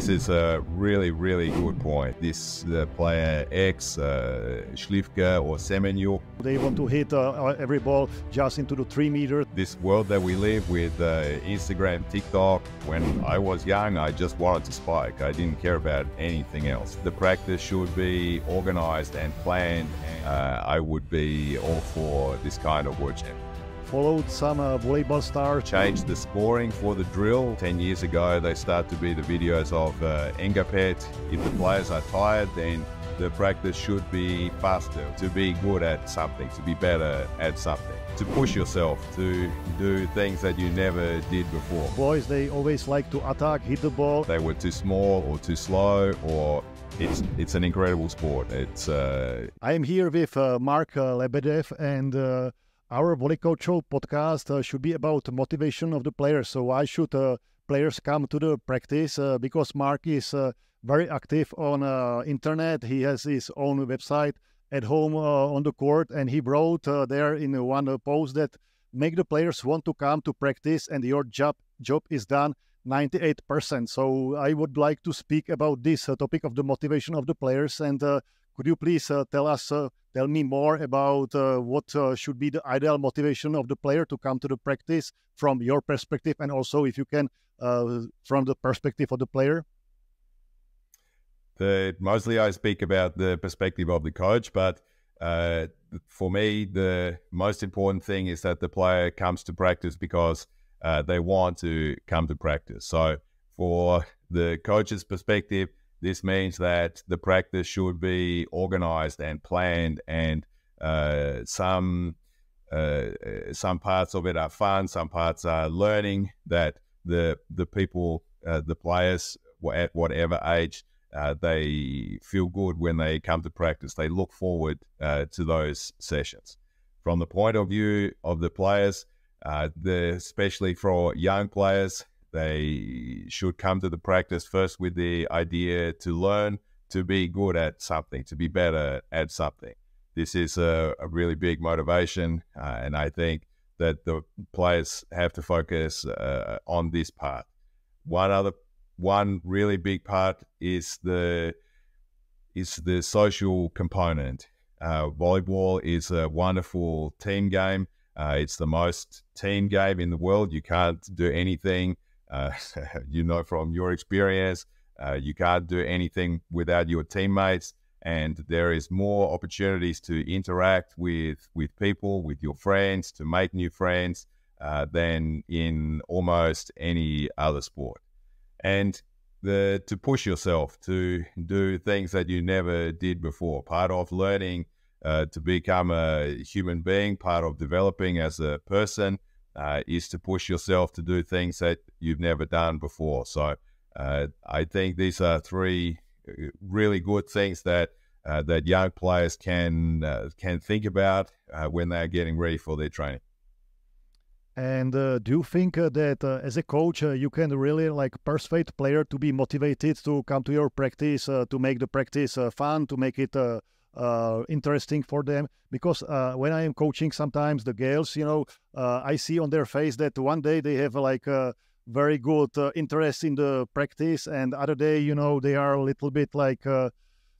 This is a really, really good point. This uh, player X, uh, or Semeniuk. They want to hit uh, every ball just into the three meter. This world that we live with uh, Instagram, TikTok. When I was young, I just wanted to spike. I didn't care about anything else. The practice should be organized and planned. And, uh, I would be all for this kind of work followed some uh, volleyball stars. Changed the scoring for the drill. 10 years ago, they start to be the videos of uh, Ngapeth. If the players are tired, then the practice should be faster, to be good at something, to be better at something, to push yourself, to do things that you never did before. Boys, they always like to attack, hit the ball. They were too small or too slow or it's it's an incredible sport. It's. Uh... I am here with uh, Mark uh, Lebedew, and uh, our Volley Show podcast uh, should be about motivation of the players. So why should uh, players come to the practice? Uh, because Mark is uh, very active on uh, internet. He has his own website at home uh, on the court, and he wrote there in one post that make the players want to come to practice, and your job job is done 98%. So I would like to speak about this topic of the motivation of the players and could you please uh, tell us, uh, tell me more about uh, what should be the ideal motivation of the player to come to the practice from your perspective, and also if you can, from the perspective of the player? The, mostly I speak about the perspective of the coach, but uh, for me, the most important thing is that the player comes to practice because uh, they want to come to practice. So, for the coach's perspective, this means that the practice should be organized and planned, and uh, some uh, some parts of it are fun, some parts are learning. That the the people, uh, the players, at whatever age, uh, they feel good when they come to practice. They look forward uh, to those sessions. From the point of view of the players, uh, the, especially for young players, they should come to the practice first with the idea to learn to be good at something, to be better at something. This is a, a really big motivation, uh, and I think that the players have to focus uh, on this part. One other, one really big part is the is the social component. Uh, volleyball is a wonderful team game. Uh, it's the most team game in the world. You can't do anything uh, you know from your experience, uh, you can't do anything without your teammates, and there is more opportunities to interact with with people, with your friends, to make new friends uh, than in almost any other sport. And the to push yourself to do things that you never did before. Part of learning uh, to become a human being, part of developing as a person uh, is to push yourself to do things that you've never done before. So uh, I think these are three uh, really good things that uh, that young players can uh, can think about uh, when they're getting ready for their training. And do you think that as a coach you can really like persuade player to be motivated to come to your practice to make the practice fun, to make it uh, interesting for them because uh, when I am coaching, sometimes the girls, you know, uh, I see on their face that one day they have like a very good uh, interest in the practice, and other day, you know, they are a little bit like uh,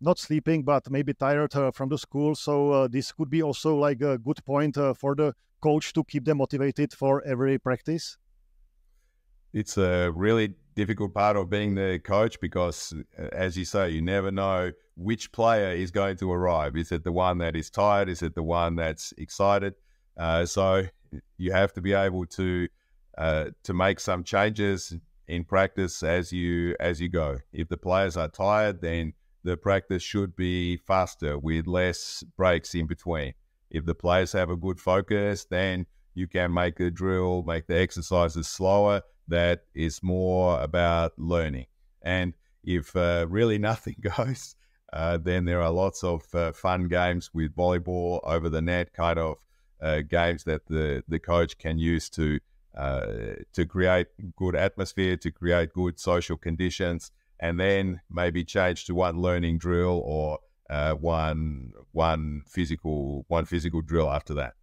not sleeping, but maybe tired uh, from the school. So this could be also like a good point for the coach to keep them motivated for every practice. It's a really difficult part of being the coach because, as you say, you never know which player is going to arrive. Is it the one that is tired? Is it the one that's excited? Uh, so you have to be able to uh, to make some changes in practice as you as you go. If the players are tired, then the practice should be faster with less breaks in between. If the players have a good focus, then you can make the drill, make the exercises slower. That is more about learning. And if uh, really nothing goes, uh, then there are lots of uh, fun games with volleyball over the net, kind of uh, games that the, the coach can use to uh, to create good atmosphere, to create good social conditions, and then maybe change to one learning drill or uh, one one physical one physical drill after that.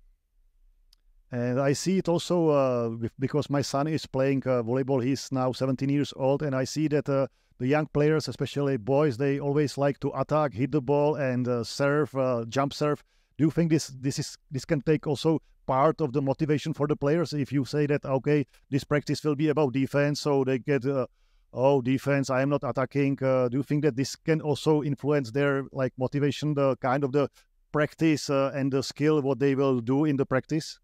And I see it also uh, because my son is playing uh, volleyball. He's now 17 years old, and I see that uh, the young players, especially boys, they always like to attack, hit the ball, and uh, serve, uh, jump serve. Do you think this this is this can take also part of the motivation for the players if you say that okay, this practice will be about defense, so they get uh, oh defense, I am not attacking. do you think that this can also influence their like motivation, the kind of the practice and the skill what they will do in the practice?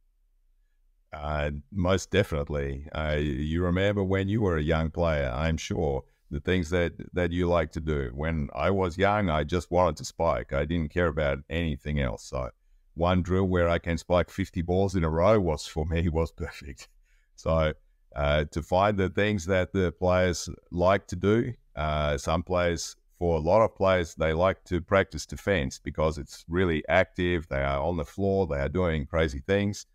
Uh, most definitely. Uh, you remember when you were a young player, I'm sure, the things that, that you like to do. When I was young, I just wanted to spike. I didn't care about anything else. So one drill where I can spike 50 balls in a row was for me was perfect. So uh, to find the things that the players like to do, uh, some players, for a lot of players, they like to practice defense because it's really active. They are on the floor. They are doing crazy things.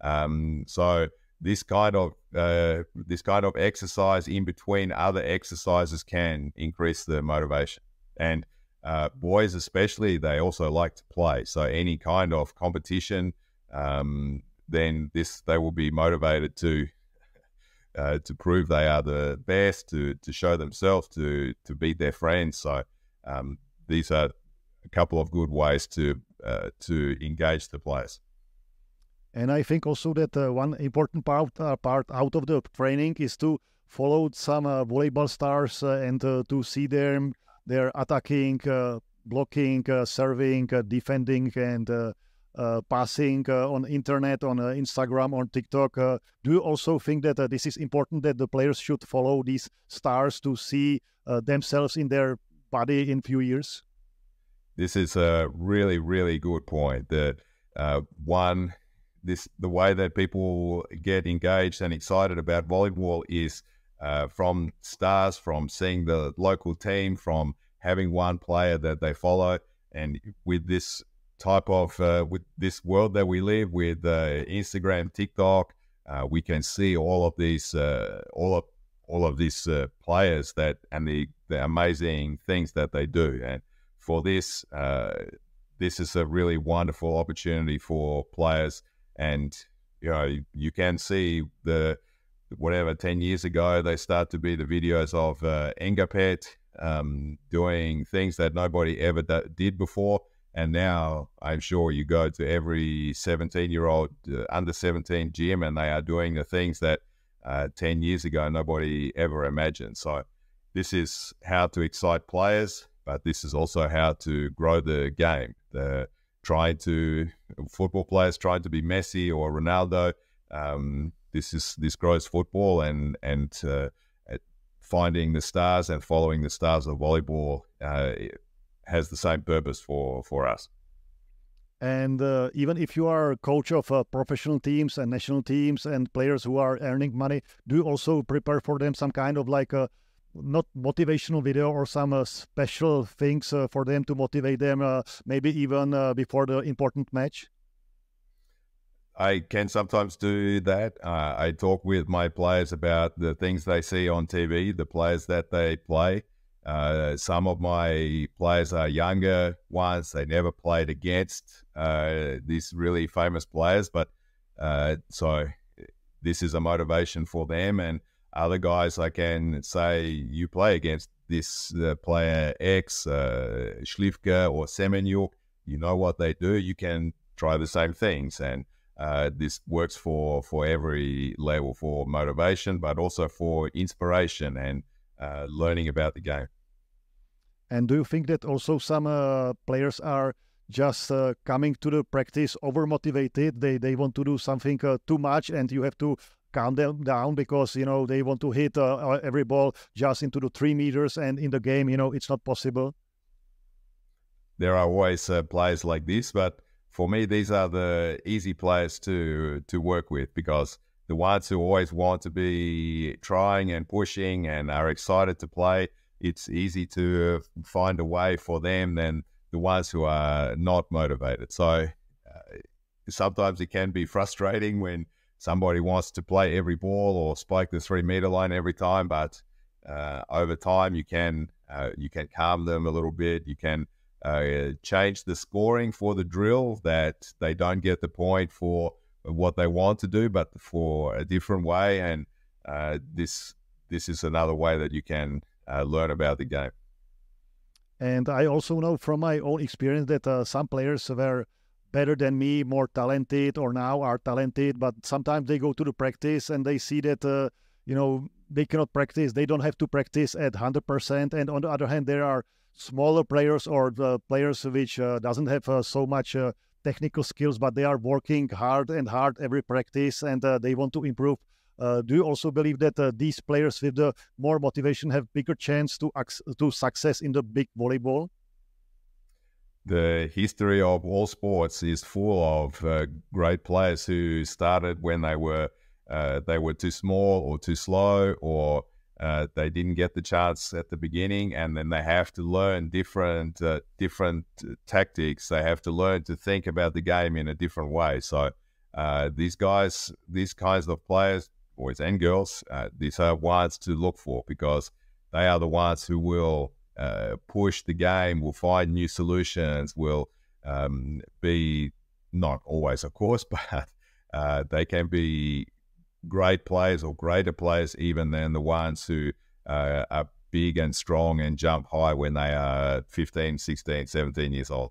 Um, so this kind of uh, this kind of exercise in between other exercises can increase the motivation. And uh, boys, especially, they also like to play. So any kind of competition, um, then this they will be motivated to uh, to prove they are the best, to to show themselves, to to beat their friends. So um, these are a couple of good ways to uh, to engage the players. And I think also that uh, one important part uh, part out of the training is to follow some uh, volleyball stars uh, and uh, to see them their attacking, uh, blocking, serving, defending, and passing on internet, on Instagram, on TikTok. do you also think that this is important that the players should follow these stars to see themselves in their body in few years? This is a really, really good point. That one this the way that people get engaged and excited about volleyball is uh, from stars, from seeing the local team, from having one player that they follow, and with this type of uh, with this world that we live with uh, Instagram, TikTok, uh, we can see all of these uh, all of all of these uh, players that and the the amazing things that they do, and for this. this is a really wonderful opportunity for players and you know you can see the whatever 10 years ago they start to be the videos of uh, Ngapeth um, doing things that nobody ever did before. And now I'm sure you go to every 17 year old uh, under 17 gym and they are doing the things that uh, 10 years ago nobody ever imagined. So this is how to excite players but this is also how to grow the game. The trying to football players trying to be Messi or Ronaldo. Um, this is this grows football and and uh, finding the stars and following the stars of volleyball uh, has the same purpose for for us. And uh, even if you are a coach of uh, professional teams and national teams and players who are earning money, do you also prepare for them some kind of like a not motivational video or some uh, special things uh, for them to motivate them, uh, maybe even uh, before the important match? I can sometimes do that. Uh, I talk with my players about the things they see on TV, the players that they play. Uh, some of my players are younger ones; they never played against these really famous players, but so this is a motivation for them and other guys I can say you play against this uh, player X, uh, Śliwka or Semeniuk, you know what they do. You can try the same things, and uh, this works for for every level for motivation, but also for inspiration and uh, learning about the game. And do you think that also some uh, players are just uh, coming to the practice over motivated? They they want to do something uh, too much, and you have to calm them down because you know they want to hit uh, uh, every ball just into the three meters, and in the game, you know, it's not possible. There are always uh, players like this, but for me, these are the easy players to to work with because the ones who always want to be trying and pushing and are excited to play, it's easy to find a way for them than the ones who are not motivated. So uh, sometimes it can be frustrating when somebody wants to play every ball or spike the three meter line every time, but uh, over time you can uh, you can calm them a little bit. You can uh, change the scoring for the drill that they don't get the point for what they want to do, but for a different way. And uh, this this is another way that you can uh, learn about the game. And I also know from my own experience that uh, some players were better than me, more talented, or now are talented, but sometimes they go to the practice and they see that uh, you know they cannot practice. They don't have to practice at hundred percent. And on the other hand, there are smaller players or the players which uh, doesn't have uh, so much uh, technical skills, but they are working hard and hard every practice, and uh, they want to improve. Uh, do you also believe that these players with the more motivation have bigger chance to to success in the big volleyball? The history of all sports is full of uh, great players who started when they were uh, they were too small or too slow or uh, they didn't get the chance at the beginning, and then they have to learn different uh, different tactics. They have to learn to think about the game in a different way. So these guys, these kinds of players, boys and girls, uh, these are ones to look for because they are the ones who will uh, push the game, we'll find new solutions, we'll um, be not always, of course, but uh, they can be great players or greater players even than the ones who uh, are big and strong and jump high when they are 15, 16, 17 years old.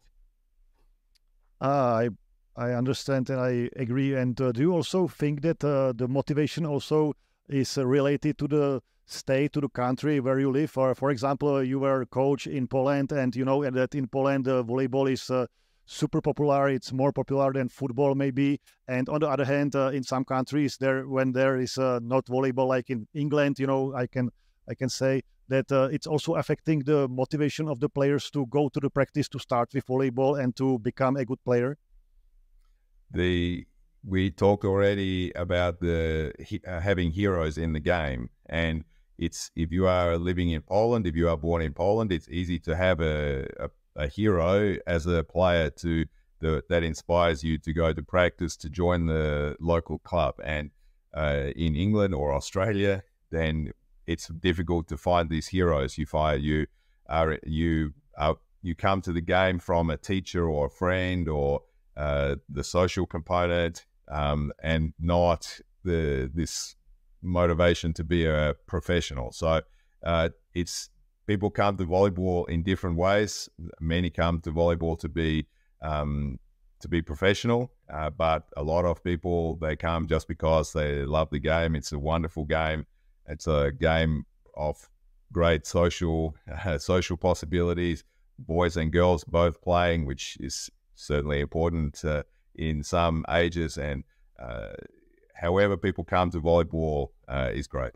Uh, I I understand and I agree. And uh, do you also think that uh, the motivation also is uh, related to the state, to the country where you live? For, for example, you were a coach in Poland, and you know that in Poland volleyball is super popular. It's more popular than football, maybe. And on the other hand, uh, in some countries, there when there is uh, not volleyball, like in England, you know, I can I can say that uh, it's also affecting the motivation of the players to go to the practice to start with volleyball and to become a good player the we talked already about the uh, having heroes in the game, and it's if you are living in Poland, if you are born in Poland, it's easy to have a, a, a hero as a player to the, that inspires you to go to practice to join the local club. And uh, in England or Australia, then it's difficult to find these heroes. You find you are you are you come to the game from a teacher or a friend or uh, the social component, um, and not the this motivation to be a professional. So uh, it's people come to volleyball in different ways. Many come to volleyball to be um, to be professional, uh, but a lot of people they come just because they love the game. It's a wonderful game. It's a game of great social uh, social possibilities. Boys and girls both playing, which is certainly important uh, in some ages. And uh, however people come to volleyball uh, is great.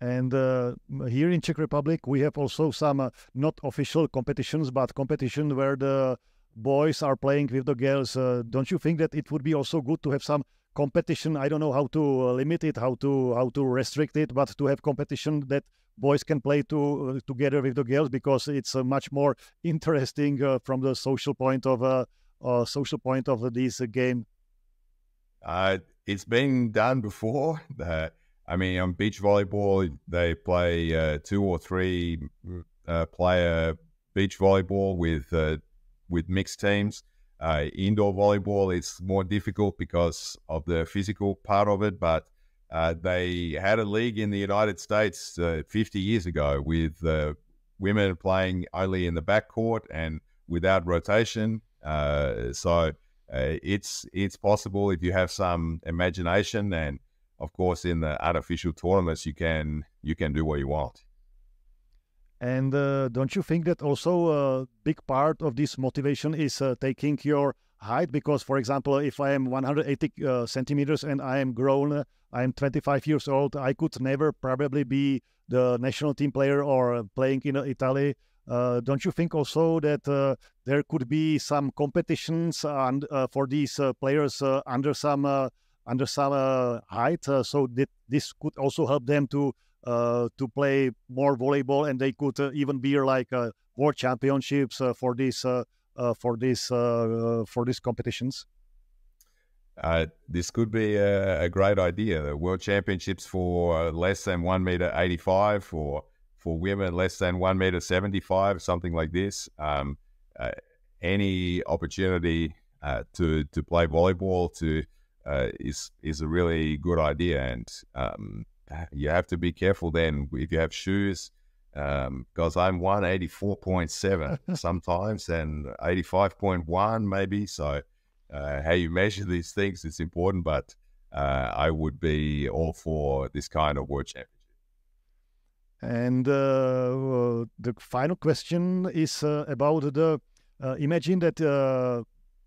And uh, here in Czech Republic, we have also some uh, not official competitions, but competition where the boys are playing with the girls. Uh, don't you think that it would be also good to have some competition? I don't know how to limit it, how to how to restrict it, but to have competition that boys can play to, uh, together with the girls because it's uh, much more interesting uh, from the social point of uh, social point of this game. It's been done before. I mean, on beach volleyball, they play two or three player beach volleyball with with mixed teams. Uh, indoor volleyball is more difficult because of the physical part of it, but uh, they had a league in the United States uh, 50 years ago with uh, women playing only in the backcourt and without rotation. Uh, so uh, it's it's possible if you have some imagination, and of course, in the artificial tournaments, you can you can do what you want. And uh, don't you think that also a big part of this motivation is uh, taking your height? Because, for example, if I am 180 uh, centimeters and I am grown I'm 25 years old. I could never probably be the national team player or playing in Italy. Uh, don't you think also that uh, there could be some competitions and, uh, for these uh, players uh, under some uh, under some height, so that this could also help them to to play more volleyball, and they could even be like world championships for these for this for these competitions? This could be a, a, great idea. The World Championships for less than one meter eighty-five, or for women less than one meter seventy-five, something like this. Um, uh, any opportunity uh, to to play volleyball, to uh, is is a really good idea, and um, you have to be careful then if you have shoes. Because um, I'm 184.7 sometimes and 85.1 maybe. So, uh, how you measure these things is important, but uh, I would be all for this kind of world championship. And uh, the final question is uh, about the uh, imagine that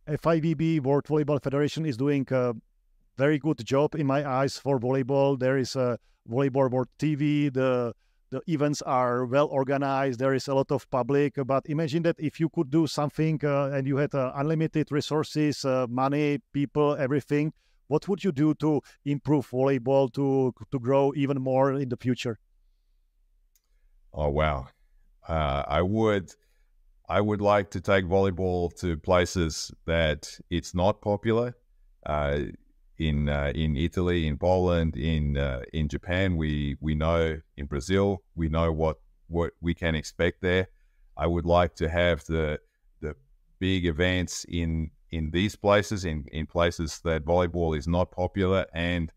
FIVB World Volleyball Federation is doing a very good job in my eyes for volleyball. There is a volleyball world TV. The the events are well organized. There is a lot of public. But imagine that if you could do something uh, and you had uh, unlimited resources, uh, money, people, everything, what would you do to improve volleyball to to grow even more in the future? Oh wow, uh, I would. I would like to take volleyball to places that it's not popular. Uh, in uh, in Italy, in Poland, in uh, in Japan, we we know in Brazil, we know what what we can expect there. I would like to have the the big events in in these places, in in places that volleyball is not popular, and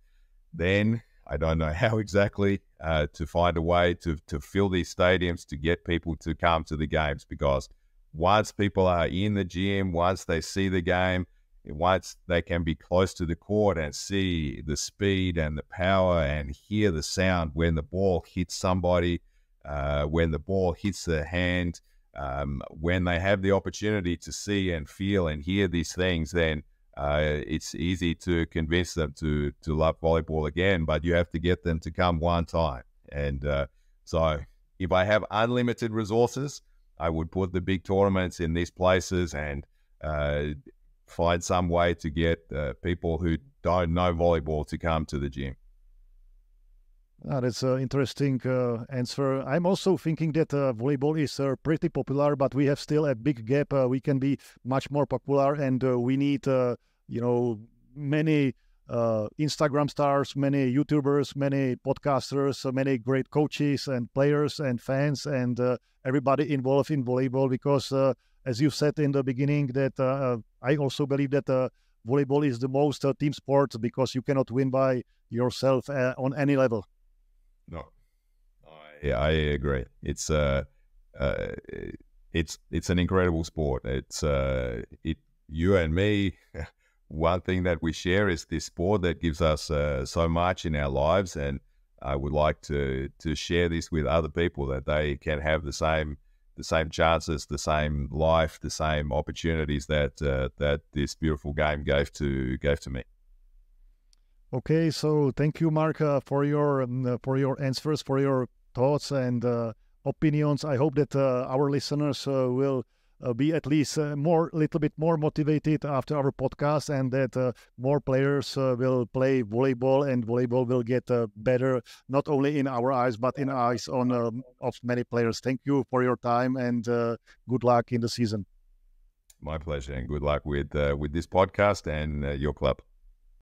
then I don't know how exactly uh, to find a way to to fill these stadiums to get people to come to the games because once people are in the gym, once they see the game, once they can be close to the court and see the speed and the power and hear the sound when the ball hits somebody, uh, when the ball hits their hand, um, when they have the opportunity to see and feel and hear these things, then uh, it's easy to convince them to to love volleyball again. But you have to get them to come one time. And uh, so, if I have unlimited resources, I would put the big tournaments in these places and uh, find some way to get uh, people who don't know volleyball to come to the gym. Ah, that's an interesting uh, answer. I'm also thinking that uh, volleyball is uh, pretty popular, but we have still a big gap. Uh, we can be much more popular, and uh, we need, uh, you know, many Instagram stars, many YouTubers, many podcasters, many great coaches and players and fans, and everybody involved in volleyball. Because, as you said in the beginning, that I also believe that volleyball is the most team sport because you cannot win by yourself on any level. No, I, I agree. It's uh, uh, it's it's an incredible sport. It's uh, it you and me. One thing that we share is this sport that gives us uh, so much in our lives, and I would like to to share this with other people that they can have the same the same chances, the same life, the same opportunities that uh, that this beautiful game gave to gave to me. Okay, so thank you, Mark, uh, for your um, uh, for your answers, for your thoughts and uh, opinions. I hope that uh, our listeners uh, will uh, be at least more, little bit more motivated after our podcast, and that more players will play volleyball, and volleyball will get better, not only in our eyes but in eyes on um, of many players. Thank you for your time, and good luck in the season. My pleasure, and good luck with with this podcast and your club.